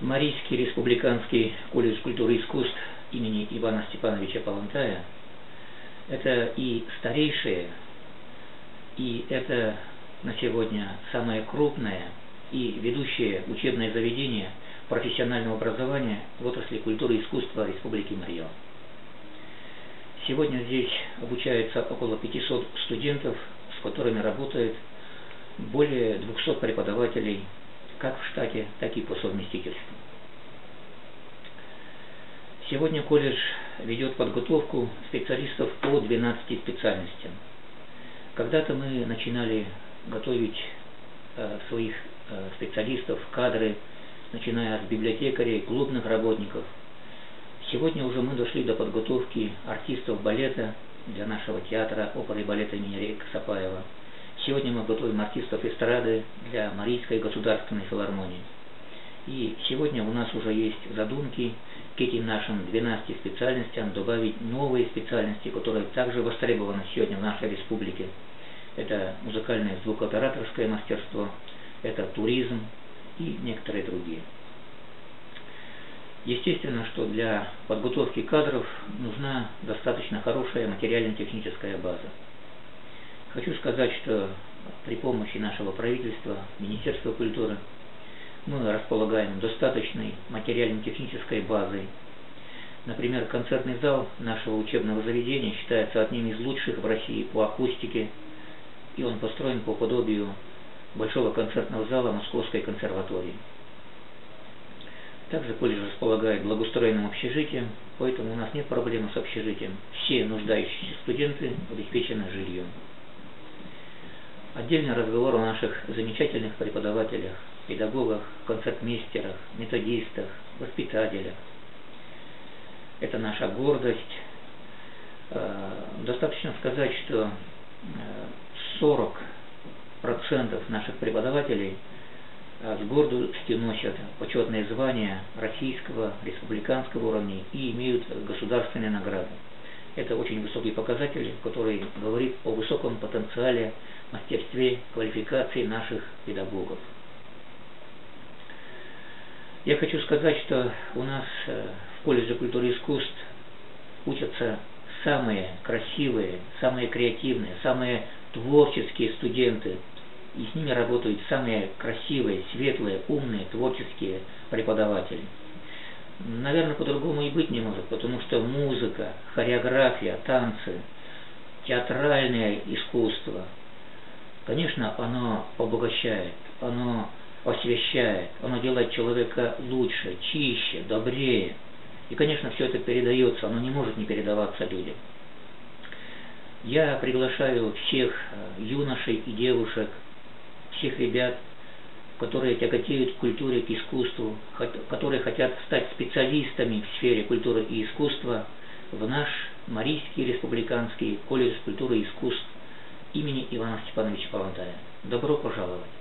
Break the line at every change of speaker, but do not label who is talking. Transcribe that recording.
Марийский республиканский колледж культуры и искусств имени Ивана Степановича Палантая – это и старейшее, и это на сегодня самое крупное и ведущее учебное заведение профессионального образования в отрасли культуры и искусства Республики Марьел. Сегодня здесь обучается около 500 студентов, с которыми работает более 200 преподавателей как в штате, так и по совместительству. Сегодня колледж ведет подготовку специалистов по 12 специальностям. Когда-то мы начинали готовить э, своих э, специалистов, кадры, начиная с библиотекарей, клубных работников. Сегодня уже мы дошли до подготовки артистов балета для нашего театра оперы и балета имени Рейка Сапаева – Сегодня мы готовим артистов эстрады для Марийской государственной филармонии. И сегодня у нас уже есть задумки к этим нашим 12 специальностям добавить новые специальности, которые также востребованы сегодня в нашей республике. Это музыкальное звукооператорское мастерство, это туризм и некоторые другие. Естественно, что для подготовки кадров нужна достаточно хорошая материально-техническая база. Хочу сказать, что при помощи нашего правительства, Министерства культуры, мы располагаем достаточной материально-технической базой. Например, концертный зал нашего учебного заведения считается одним из лучших в России по акустике, и он построен по подобию Большого концертного зала Московской консерватории. Также колледж располагает благоустроенным общежитием, поэтому у нас нет проблем с общежитием. Все нуждающиеся студенты обеспечены жильем. Отдельный разговор о наших замечательных преподавателях, педагогах, концертмейстерах, методистах, воспитателях. Это наша гордость. Э, достаточно сказать, что 40% э, наших преподавателей э, с гордостью носят почетные звания российского, республиканского уровня и имеют государственные награды. Это очень высокий показатель, который говорит о высоком потенциале мастерстве, квалификации наших педагогов. Я хочу сказать, что у нас э, в колледже культуры и искусств учатся самые красивые, самые креативные, самые творческие студенты. И с ними работают самые красивые, светлые, умные, творческие преподаватели. Наверное, по-другому и быть не может, потому что музыка, хореография, танцы, театральное искусство, Конечно, оно обогащает, оно освещает, оно делает человека лучше, чище, добрее. И, конечно, все это передается, оно не может не передаваться людям. Я приглашаю всех э, юношей и девушек, всех ребят, которые тяготеют к культуре, к искусству, которые хотят стать специалистами в сфере культуры и искусства, в наш Марийский республиканский колледж культуры и искусств имени Ивана Степановича Палантая. Добро пожаловать!